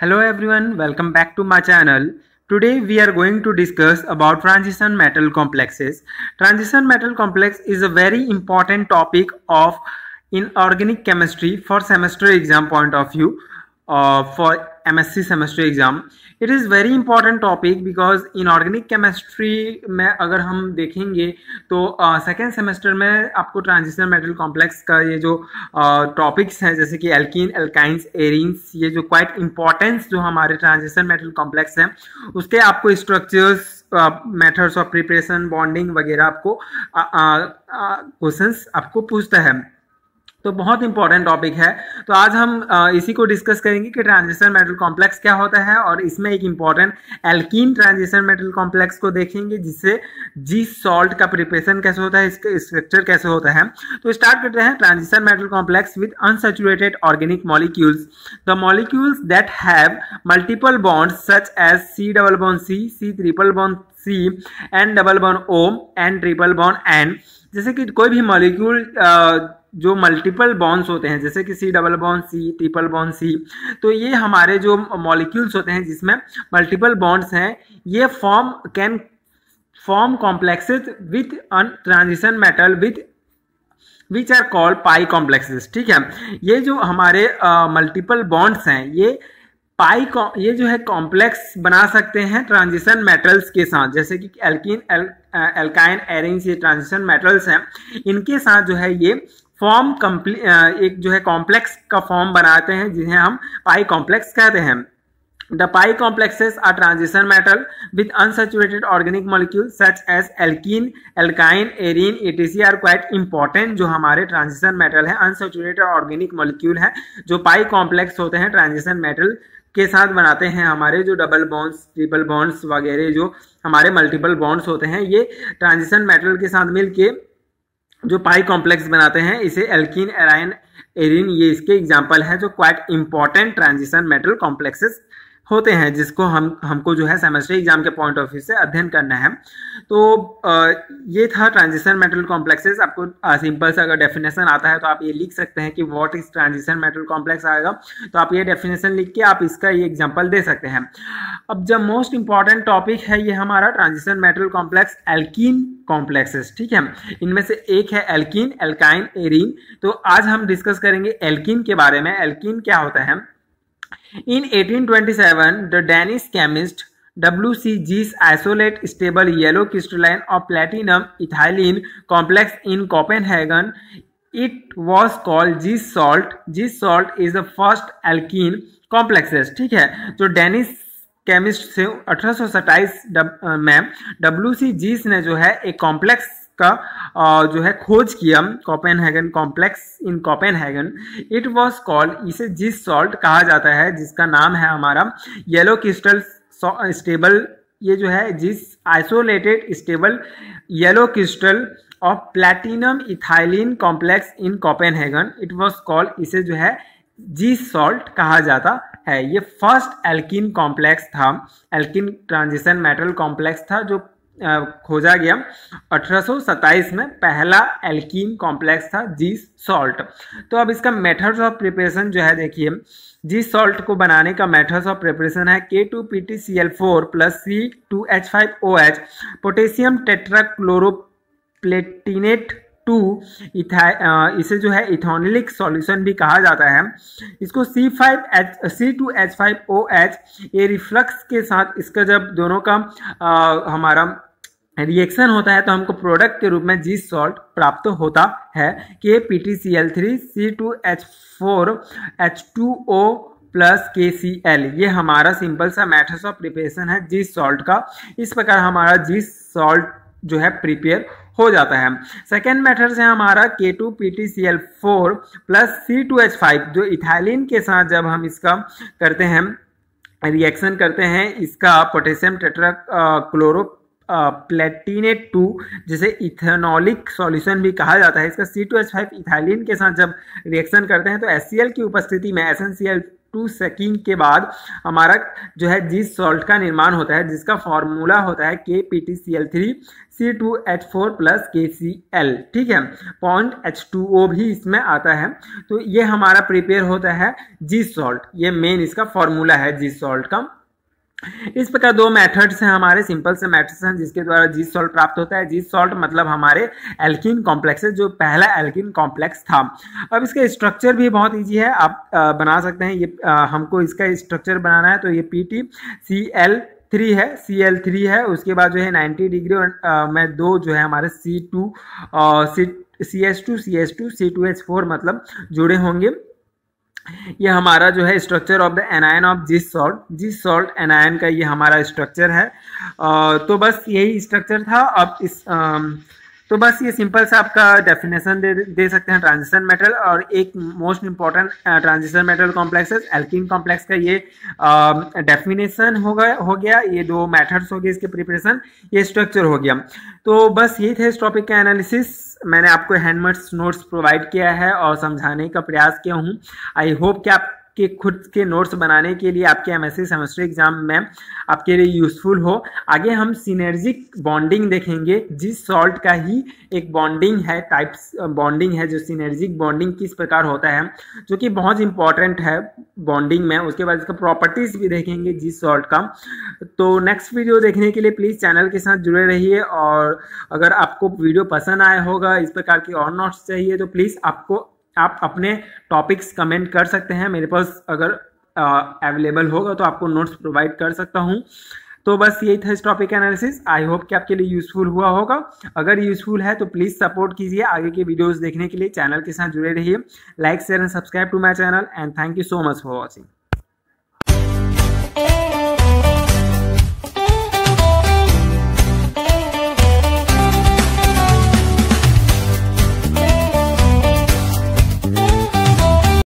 Hello everyone, welcome back to my channel. Today we are going to discuss about transition metal complexes. Transition metal complex is a very important topic of inorganic chemistry for semester exam point of view uh, for MSc semester exam. It is very important topic because inorganic chemistry में अगर हम देखेंगे तो second uh, semester में आपको transition metal complex का ये जो टॉपिक्स uh, हैं जैसे कि एल्किन एल्काइंस एरिन्स ये जो क्वाइट इंपॉर्टेंस जो हमारे ट्रांजिशन मेटल कॉम्प्लेक्स हैं उसके आपको structures methods of preparation bonding वगैरह आपको क्वेश्चंस आपको पूछता है तो बहुत इंपॉर्टेंट टॉपिक है। तो आज हम इसी को डिस्कस करेंगे कि ट्रांजिशन मेटल कॉम्प्लेक्स क्या होता है और इसमें एक important alkene transition metal complex को देखेंगे, जिससे जी सॉल्ट का प्रिपरेशन कैसे होता है, इसका स्ट्रक्चर कैसे होता है। तो स्टार्ट करते हैं transition metal complex with unsaturated organic molecules the molecules that have multiple bond such as C double bond C C triple bond C N double bond O N triple bond N जैसे कि कोई भी molecule जो multiple bonds होते हैं जैसे कि C double bond C triple bond C तो ये हमारे जो मॉलिक्यूल्स होते हैं जिसमें मल्टीपल बॉन्ड्स हैं ये form can form complexes with an transition metal with which are called pi complexes ठीक है? ये जो हमारे मल्टीपल uh, बॉन्ड्स हैं ये पाई ये जो है कॉम्प्लेक्स बना सकते हैं ट्रांजिशन मेटल्स के साथ जैसे कि एल्किन एल, एल्काइन एरिंग्स ये ट्रांजिशन मेटल्स हैं इनके साथ जो है ये फॉर्म कम्प्ली एक जो है कॉम्प्लेक्स का फॉर्म बनाते हैं, जिन्हें हम पाई कॉम्प्लेक्स कहते हैं। The pi complexes are transition metal with unsaturated organic molecule such as alkene alkyne arene etc are quite important जो हमारे ट्रांजिशन मेटल है अनसेचुरेटेड ऑर्गेनिक मॉलिक्यूल है, जो पाई कॉम्प्लेक्स होते हैं ट्रांजिशन मेटल के साथ बनाते हैं हमारे जो डबल बॉन्ड्स ट्रिपल बॉन्ड्स वगैरह जो हमारे मल्टीपल बॉन्ड्स होते हैं, ये ट्रांजिशन मेटल के साथ मिलके जो पाई कॉम्प्लेक्स बनाते हैं, इसे एल्किन एराइन एरिन ये इसके एग्ज़ाम्पल है, जो quite important transition metal complexes होते हैं, जिसको हम, हमको जो है सेमेस्टर एग्ज़ाम के पॉइंट ऑफ़ व्यू से अध्ययन करना है। तो ये था ट्रांजिशन मेटल कॉम्प्लेक्सेस आपको सिंपल से अगर डेफिनेशन आता है तो आप ये लिख सकते हैं कि what is transition metal complex आएगा। तो आप ये डेफिनेशन लिख के आप इसका ये एग्ज़ाम्पल दे सकते हैं। अब जब मोस्ट इंपॉर्टेंट टॉपिक है, ये हमारा transition metal complex alkene complexes ठीक है? इनमें से एक है एल्कीन एल्काइन एरिन तो आज हम डिस्कस करेंगे एल्कीन के बारे में। एल्कीन क्या होता है? In 1827, the Danish chemist W.C. Gies isolate stable yellow crystalline of platinum ethylene complex in Copenhagen. It was called Gies salt. Gies salt is the first alkene complexes. ठीक है जो डेनिस केमिस्ट से अठारह में W C जीस ने जो है एक कॉम्प्लेक्स का जो है खोज किया Copenhagen complex in Copenhagen it was called इसे जिस सॉल्ट कहा जाता है, जिसका नाम है हमारा येलो क्रिस्टल स्टेबल ये जो है जिस isolated stable yellow crystal of platinum ethylene complex in Copenhagen it was called इसे जो है जी सॉल्ट कहा जाता है। ये फ़र्स्ट एल्किन कॉम्प्लेक्स था। एल्किन ट्रांजिशन मेटल कॉम्प्लेक्स था, जो खोजा गया। 1827 में पहला एल्कीन कॉम्प्लेक्स था जी सॉल्ट। तो अब इसका मेथड्स ऑफ़ प्रिपरेशन जो है देखिए जी सॉल्ट को बनाने का मेथड्स ऑफ़ प्रिपरेशन है K two P T C L four plus C two H five O H potassium tetrachloroplatinate two इसे जो है इथोनिलिक सॉल्यूशन भी कहा जाता है। इसको C five H C two H five O H ये रिफ्लक्स के साथ इसका जब दोनों का आ, हमारा रिएक्शन होता है तो हमको प्रोडक्ट के रूप में जी सॉल्ट प्राप्त होता है। K P T C L three C two H four H two O plus K C L ये हमारा सिंपल सा मैथड्स ऑफ़ प्रिपरेशन है जी सॉल्ट का। इस प्रकार हमारा जी सॉल्ट जो है प्रिपेयर हो जाता है। सेकेंड मेथड से हमारा K two P T C L four plus C two H five जो इथाइलिन के साथ जब हम इसका करते हैं रिएक्शन करते हैं, इसका potassium tetra chloro Palatinate two, जिसे इथेनॉलिक सॉल्यूशन भी कहा जाता है। इसका C two H five ethylene के साथ जब रिएक्शन करते हैं तो एस सी एल की उपस्थिति में एसेंशियल टू सेकिंग के बाद हमारा जो है जिस सॉल्ट का निर्माण होता है, जिसका फॉर्मूला होता है K P T C L three C two H four plus K C L ठीक है? पॉइंट एच टू ओ भी इसमें आता है। तो ये हमारा प्रिपेयर होता है जी सॉल्ट ये मेन इसका फॉर्मूला है जी सॉल्ट का। इस प्रकार दो मेथड्स हैं हमारे सिंपल से मेथड्स हैं जिसके द्वारा जी सॉल्ट प्राप्त होता है। जी सॉल्ट मतलब हमारे एल्किन कॉम्प्लेक्स है, जो पहला एल्किन कॉम्प्लेक्स था। अब इसका स्ट्रक्चर भी बहुत इजी है। आप बना सकते हैं। ये हमको इसका स्ट्रक्चर बनाना है तो ये P T C L three है। सी एल थ्री है। उसके बाद जो है नाइन्टी डिग्री और में दो जो है हमारे C two C C S two C S two C two H four मतलब जुड़े होंगे। ये हमारा जो है structure of the anion of जिस सॉल्ट जिस सॉल्ट एनायन का ये हमारा स्ट्रक्चर है। तो बस यही स्ट्रक्चर था। अब इस तो बस ये सिंपल सा आपका डेफिनेशन दे दे सकते हैं ट्रांजिशन मेटल और एक most important transition metal complexes alkene complex का ये डेफिनेशन हो गया हो गया। ये दो मेथड्स हो गए इसके प्रिपरेशन ये स्ट्रक्चर हो गया। तो बस ये थे इस टॉपिक का एनालिसिस मैंने आपको हैंडमेड्स नोट्स प्रोवाइड किया है और समझाने का प्रयास किया हूँ। आई होप कि आप के खुद के नोट्स बनाने के लिए आपके एमएससी सेमेस्टर एग्ज़ाम में आपके लिए यूजफुल हो। आगे हम सिनर्जिक बॉन्डिंग देखेंगे। जिस सॉल्ट का ही एक बॉन्डिंग है टाइप्स बॉन्डिंग है, जो सिनर्जिक बॉन्डिंग किस प्रकार होता है, जो कि बहुत इंपॉर्टेंट है बॉन्डिंग में। उसके बाद इसका प्रॉपर्टीज़ भी देखेंगे जिस सॉल्ट का। तो नेक्स्ट वीडियो देखने के लिए प्लीज़ चैनल के साथ जुड़े रहिए और अगर आपको वीडियो पसंद आया होगा, इस प्रकार की और नोट्स चाहिए तो प्लीज़ आपको आप अपने टॉपिक्स कमेंट कर सकते हैं। मेरे पास अगर अवेलेबल होगा तो आपको नोट्स प्रोवाइड कर सकता हूँ। तो बस यही था इस टॉपिक एनालिसिस आई होप कि आपके लिए यूज़फुल हुआ होगा। अगर यूज़फुल है तो प्लीज़ सपोर्ट कीजिए आगे के वीडियोस देखने के लिए। चैनल के साथ जुड़े रहिए। Like share and subscribe to my channel and thank you so much for watching